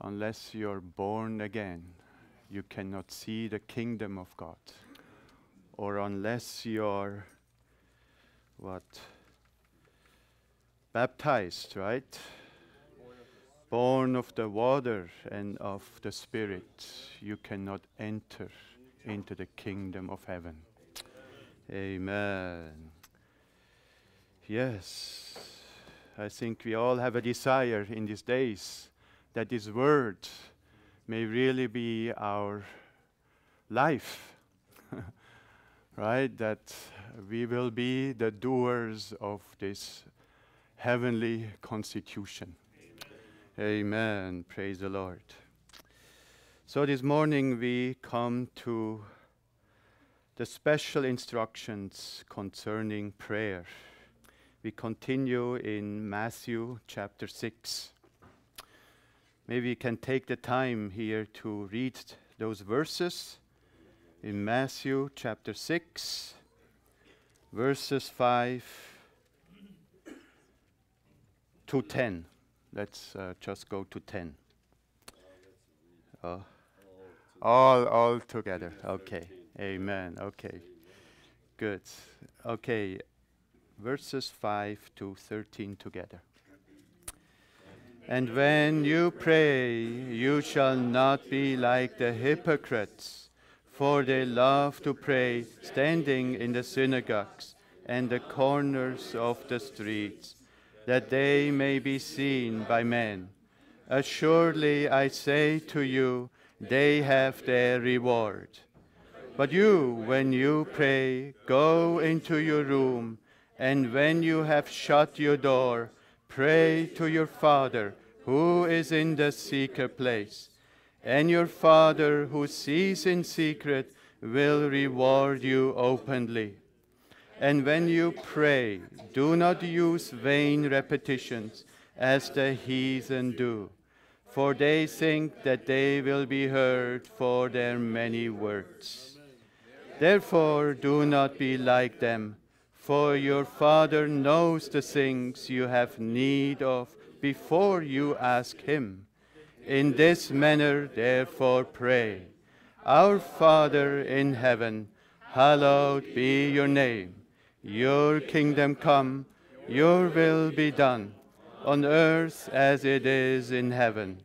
unless you're born again, you cannot see the kingdom of God. Or unless you're what? Baptized, right? Born of the water and of the Spirit, you cannot enter into the kingdom of heaven. Amen. Yes, I think we all have a desire in these days that this word may really be our life, right? That we will be the doers of this heavenly constitution. Amen. Praise the Lord. So this morning we come to the special instructions concerning prayer. We continue in Matthew chapter 6. Maybe we can take the time here to read those verses in Matthew chapter 6, verses 5 to 10. Let's uh, just go to 10. Uh, all, all together. Okay. Amen. Okay. Good. Okay. Verses 5 to 13 together. And when you pray, you shall not be like the hypocrites, for they love to pray standing in the synagogues and the corners of the streets, that they may be seen by men. Assuredly, I say to you, they have their reward. But you, when you pray, go into your room, and when you have shut your door, pray to your Father who is in the secret place, and your Father who sees in secret will reward you openly. And when you pray, do not use vain repetitions as the heathen do, for they think that they will be heard for their many words. Therefore, do not be like them, for your Father knows the things you have need of before you ask him. In this manner, therefore, pray. Our Father in heaven, hallowed be your name. Your kingdom come, your will be done, on earth as it is in heaven.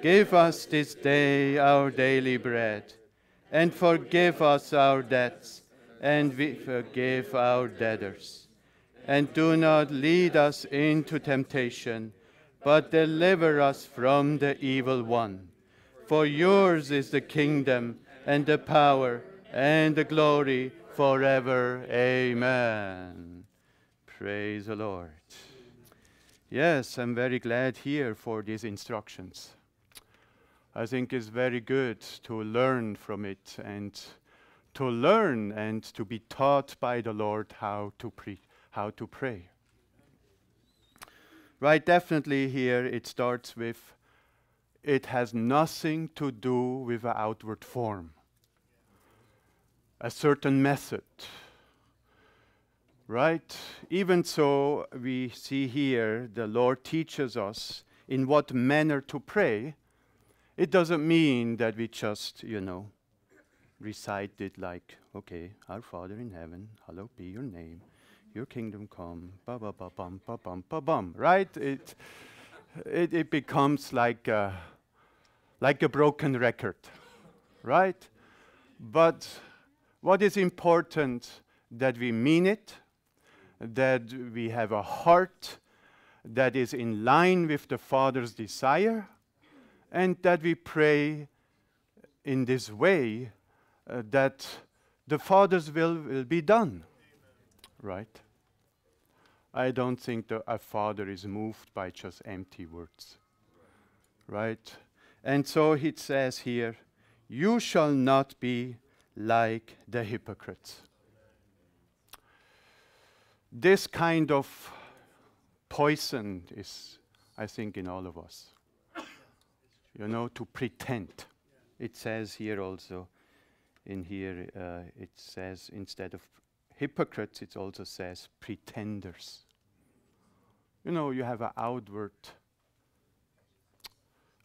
Give us this day our daily bread, and forgive us our debts, and we forgive our debtors and do not lead us into temptation, but deliver us from the evil one. For yours is the kingdom and the power and the glory forever. Amen. Praise the Lord. Yes, I'm very glad here for these instructions. I think it's very good to learn from it and to learn and to be taught by the Lord how to preach how to pray. Right, definitely here it starts with it has nothing to do with an outward form, a certain method. Right? Even so, we see here the Lord teaches us in what manner to pray. It doesn't mean that we just, you know, recite it like, okay, our Father in heaven, hallowed be your name your kingdom come, ba ba ba bum ba bum ba bum, right? It, it, it becomes like a, like a broken record, right? But what is important that we mean it, that we have a heart that is in line with the Father's desire, and that we pray in this way uh, that the Father's will will be done right? I don't think that a father is moved by just empty words, right? And so it says here, You shall not be like the hypocrites. This kind of poison is, I think, in all of us. You know, to pretend. It says here also, in here, uh, it says instead of hypocrites, it also says pretenders. You know, you have an outward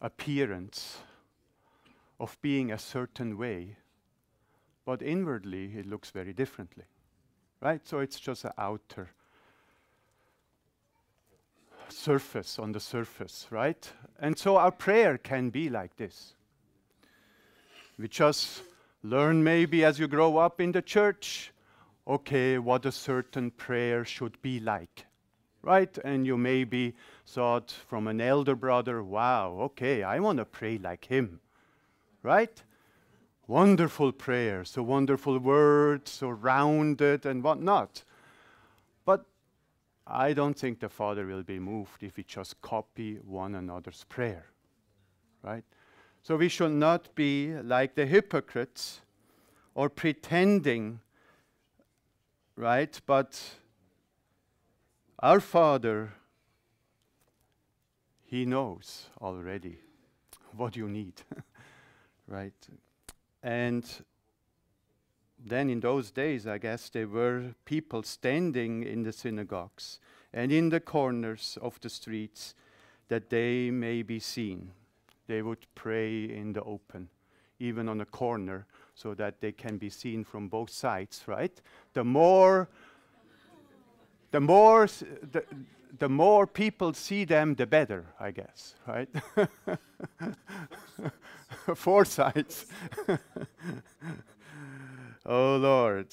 appearance of being a certain way, but inwardly it looks very differently. Right? So it's just an outer surface on the surface, right? And so our prayer can be like this. We just learn maybe as you grow up in the church, okay, what a certain prayer should be like, right? And you maybe thought from an elder brother, wow, okay, I want to pray like him, right? Wonderful prayer, so wonderful words, so rounded and whatnot. But I don't think the Father will be moved if we just copy one another's prayer, right? So we should not be like the hypocrites or pretending, right? But our Father, He knows already what you need, right? And then in those days, I guess there were people standing in the synagogues and in the corners of the streets that they may be seen. They would pray in the open, even on a corner, so that they can be seen from both sides, right? The more the more the, the more people see them, the better, I guess, right? Four sides. oh Lord.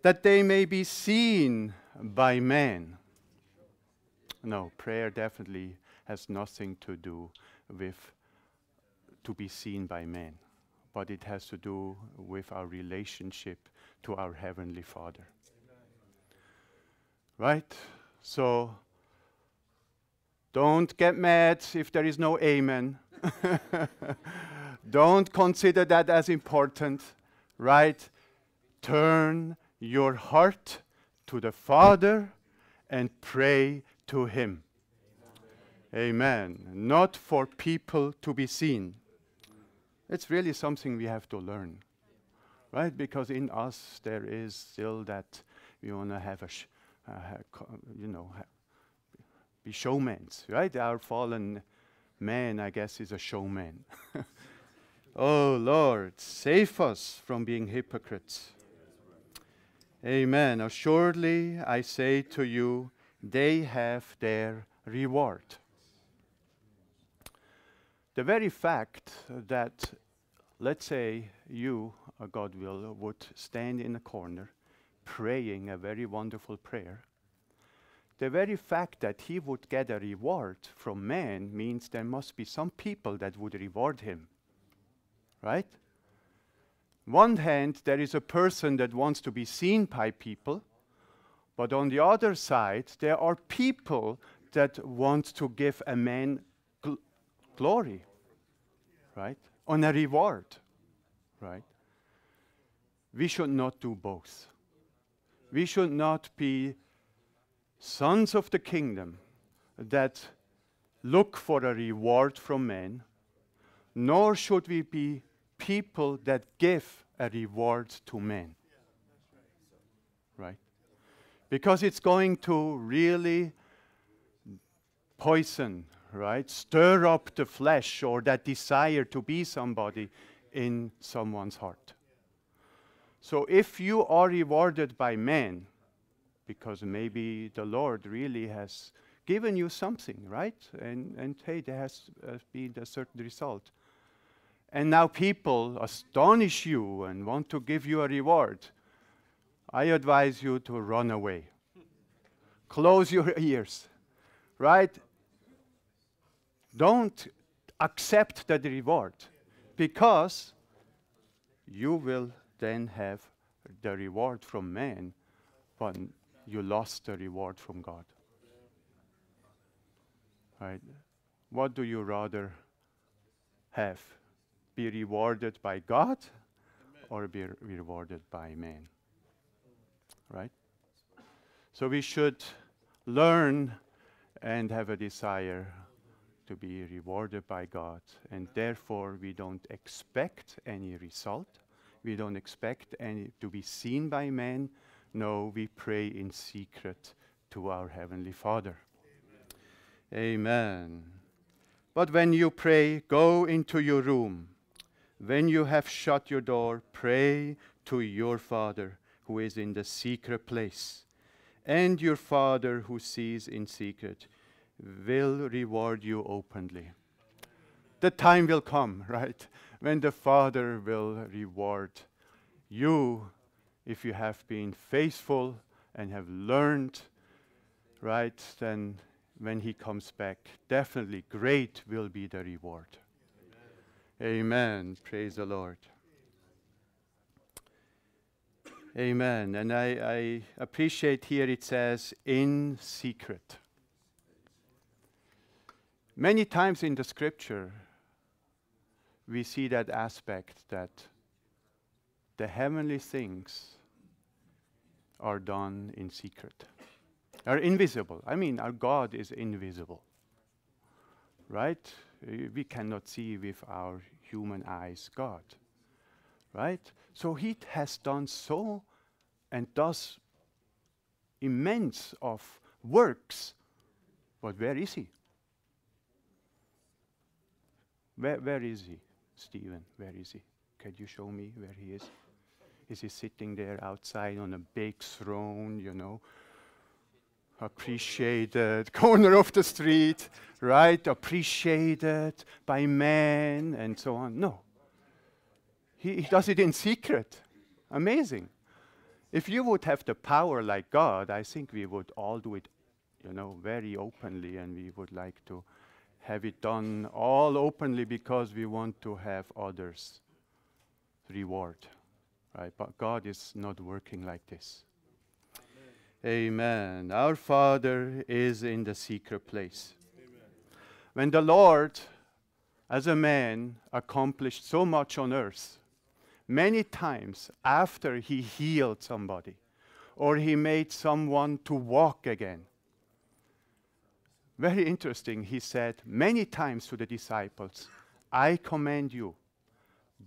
That they may be seen by men. No, prayer definitely has nothing to do with to be seen by men, but it has to do with our relationship to our Heavenly Father. Right? So don't get mad if there is no amen. don't consider that as important. Right? Turn your heart to the Father and pray to Him. Amen. Not for people to be seen. It's really something we have to learn, right? Because in us there is still that we want to have a, uh, you know, be showmen, right? Our fallen man, I guess, is a showman. oh Lord, save us from being hypocrites. Amen. Assuredly, I say to you, they have their reward. The very fact that, let's say, you, uh, God will, would stand in a corner praying a very wonderful prayer, the very fact that he would get a reward from man means there must be some people that would reward him. Right? One hand, there is a person that wants to be seen by people, but on the other side, there are people that want to give a man gl glory, right? On a reward, right? We should not do both. We should not be sons of the kingdom that look for a reward from men, nor should we be people that give a reward to men. Right? Because it's going to really poison right? Stir up the flesh or that desire to be somebody in someone's heart. So if you are rewarded by men, because maybe the Lord really has given you something, right? And, and hey, there has uh, been a certain result. And now people astonish you and want to give you a reward. I advise you to run away. Close your ears, right? Don't accept the reward because you will then have the reward from man when you lost the reward from God. Right? What do you rather have? Be rewarded by God or be rewarded by man? Right? So we should learn and have a desire to be rewarded by God. And therefore, we don't expect any result. We don't expect any to be seen by men. No, we pray in secret to our Heavenly Father. Amen. Amen. But when you pray, go into your room. When you have shut your door, pray to your Father who is in the secret place. And your Father who sees in secret will reward you openly. The time will come, right, when the Father will reward you if you have been faithful and have learned, right, then when he comes back, definitely great will be the reward. Amen. Amen. Praise the Lord. Amen. And I, I appreciate here it says in secret. Many times in the scripture, we see that aspect that the heavenly things are done in secret, are invisible. I mean, our God is invisible, right? We cannot see with our human eyes God, right? So He has done so and does immense of works, but where is He? Where, where is he, Stephen? Where is he? Can you show me where he is? Is he sitting there outside on a big throne, you know, appreciated, corner of the street, right? Appreciated by men and so on? No. He, he does it in secret. Amazing. If you would have the power like God, I think we would all do it, you know, very openly and we would like to have it done all openly because we want to have others reward. Right? But God is not working like this. Amen. Amen. Our Father is in the secret place. Amen. When the Lord, as a man, accomplished so much on earth, many times after he healed somebody or he made someone to walk again, very interesting, he said many times to the disciples, I command you,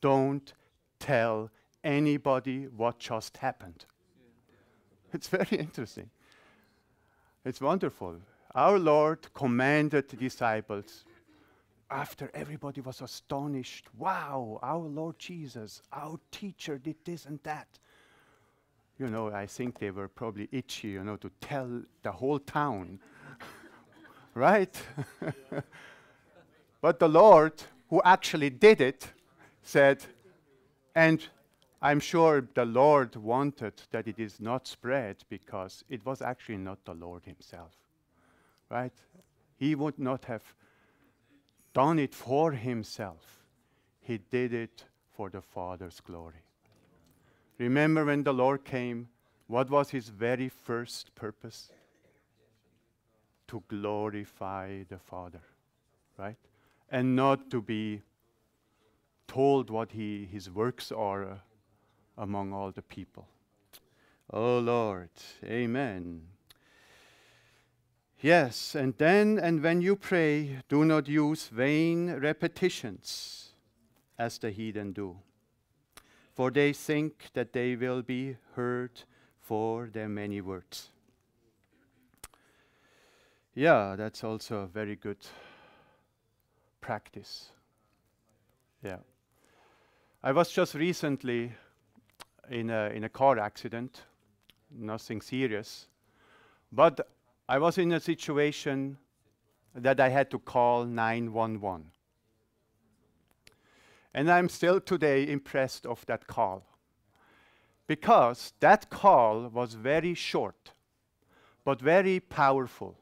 don't tell anybody what just happened. It's very interesting. It's wonderful. Our Lord commanded the disciples after everybody was astonished wow, our Lord Jesus, our teacher did this and that. You know, I think they were probably itchy, you know, to tell the whole town right? but the Lord, who actually did it, said, and I'm sure the Lord wanted that it is not spread because it was actually not the Lord Himself, right? He would not have done it for Himself, He did it for the Father's glory. Remember when the Lord came, what was His very first purpose? To glorify the Father, right? And not to be told what he, his works are uh, among all the people. Oh Lord, amen. Yes, and then and when you pray, do not use vain repetitions as the heathen do, for they think that they will be heard for their many words. Yeah, that's also a very good practice. Yeah. I was just recently in a, in a car accident, nothing serious, but I was in a situation that I had to call 911. And I'm still today impressed of that call because that call was very short but very powerful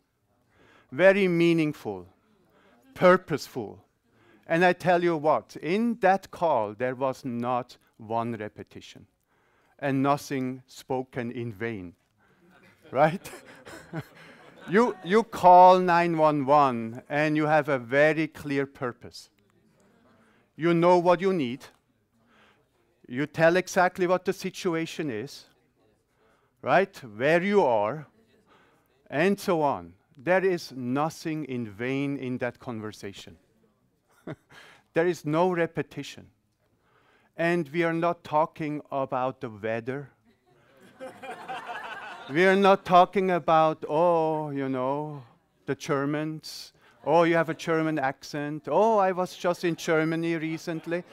very meaningful, purposeful. And I tell you what, in that call, there was not one repetition and nothing spoken in vain. right? you, you call 911 and you have a very clear purpose. You know what you need. You tell exactly what the situation is, right? Where you are, and so on. There is nothing in vain in that conversation. there is no repetition. And we are not talking about the weather. we are not talking about, oh, you know, the Germans Oh, you have a German accent. Oh, I was just in Germany recently.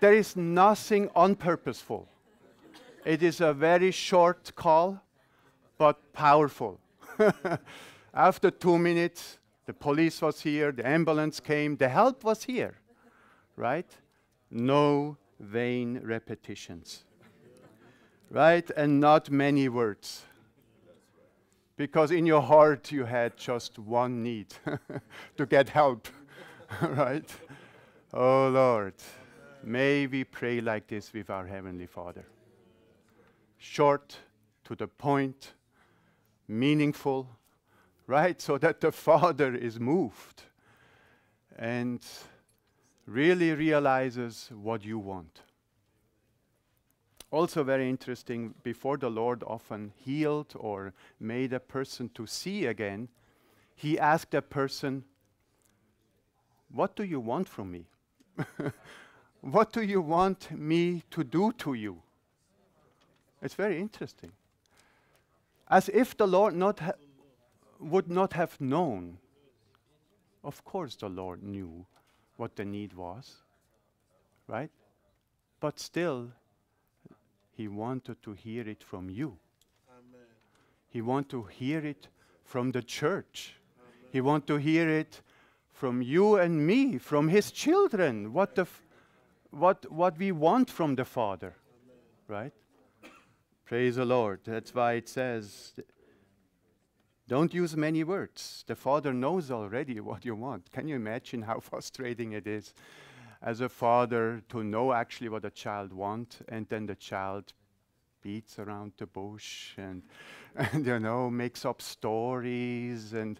there is nothing unpurposeful. It is a very short call, but powerful. After two minutes, the police was here, the ambulance came, the help was here, right? No vain repetitions, right? And not many words because in your heart you had just one need to get help, right? Oh Lord, may we pray like this with our Heavenly Father. Short, to the point, meaningful, right? So that the Father is moved and really realizes what you want. Also, very interesting, before the Lord often healed or made a person to see again, he asked a person, What do you want from me? what do you want me to do to you? It's very interesting. As if the Lord not ha- would not have known. Of course, the Lord knew what the need was, right? But still, he wanted to hear it from you. Amen. He wanted to hear it from the church. Amen. He wanted to hear it from you and me, from his children, what, the f- what, what we want from the Father. Amen. Right? Praise the Lord. That's why it says, don't use many words. The Father knows already what you want. Can you imagine how frustrating it is? as a father to know actually what a child wants, and then the child beats around the bush and, and you know makes up stories and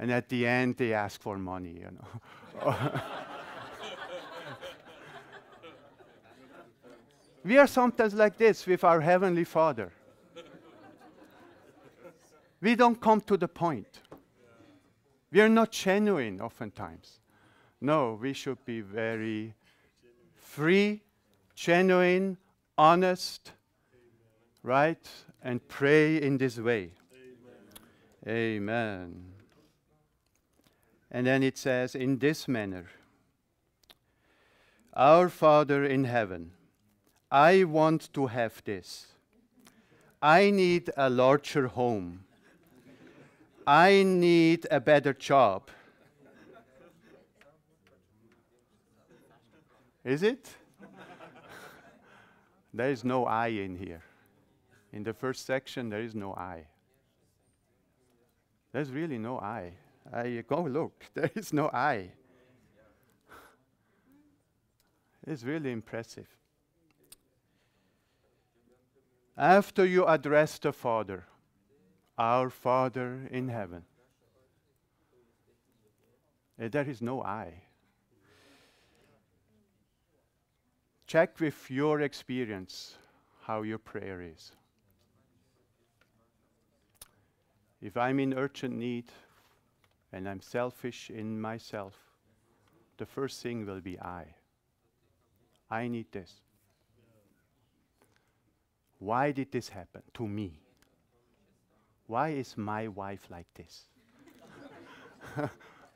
and at the end they ask for money you know we are sometimes like this with our heavenly father we don't come to the point we are not genuine oftentimes no, we should be very free, genuine, honest, right? And pray in this way. Amen. Amen. And then it says, in this manner Our Father in heaven, I want to have this. I need a larger home. I need a better job. Is it? there is no I in here. In the first section, there is no I. There's really no I. I go look, there is no I. It's really impressive. After you address the Father, our Father in heaven, eh, there is no I. Check with your experience how your prayer is. If I'm in urgent need and I'm selfish in myself, the first thing will be I. I need this. Why did this happen to me? Why is my wife like this?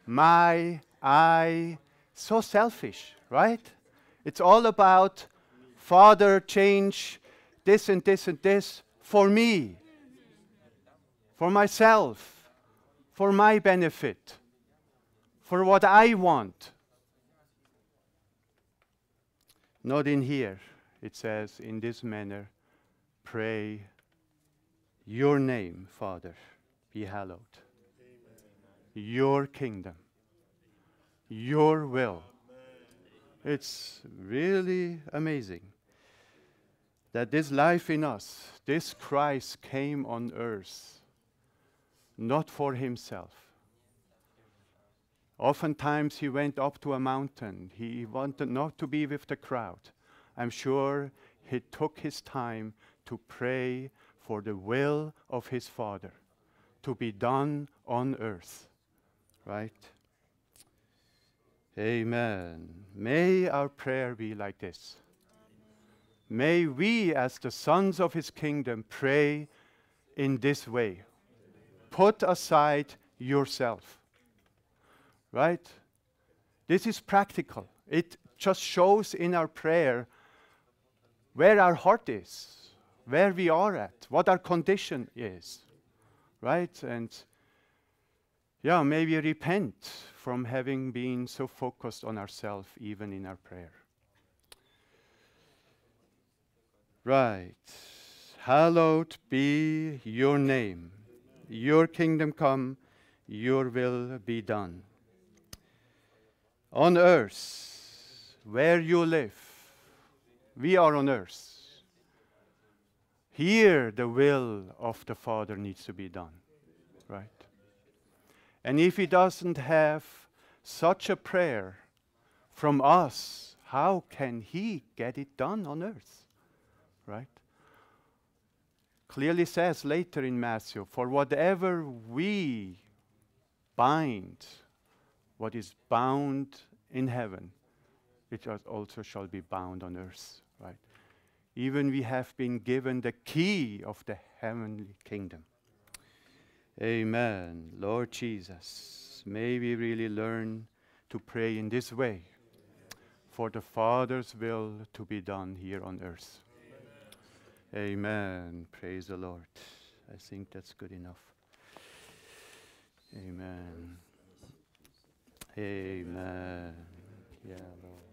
my, I, so selfish, right? It's all about Father, change this and this and this for me, for myself, for my benefit, for what I want. Not in here. It says, in this manner, pray, Your name, Father, be hallowed. Amen. Your kingdom, Your will it's really amazing that this life in us, this Christ came on earth not for himself. Oftentimes he went up to a mountain. He wanted not to be with the crowd. I'm sure he took his time to pray for the will of his Father to be done on earth. Right? Amen. May our prayer be like this. May we, as the sons of his kingdom, pray in this way. Put aside yourself. Right? This is practical. It just shows in our prayer where our heart is, where we are at, what our condition is. Right? And yeah, maybe repent from having been so focused on ourselves even in our prayer. Right. Hallowed be your name. Your kingdom come, your will be done. On earth, where you live, we are on earth. Here, the will of the Father needs to be done, right? And if He doesn't have such a prayer from us, how can He get it done on earth, right? Clearly says later in Matthew, for whatever we bind, what is bound in heaven, it also shall be bound on earth, right? Even we have been given the key of the heavenly kingdom. Amen. Lord Jesus, may we really learn to pray in this way for the Father's will to be done here on earth. Amen. Amen. Praise the Lord. I think that's good enough. Amen. Amen. Yeah, Lord.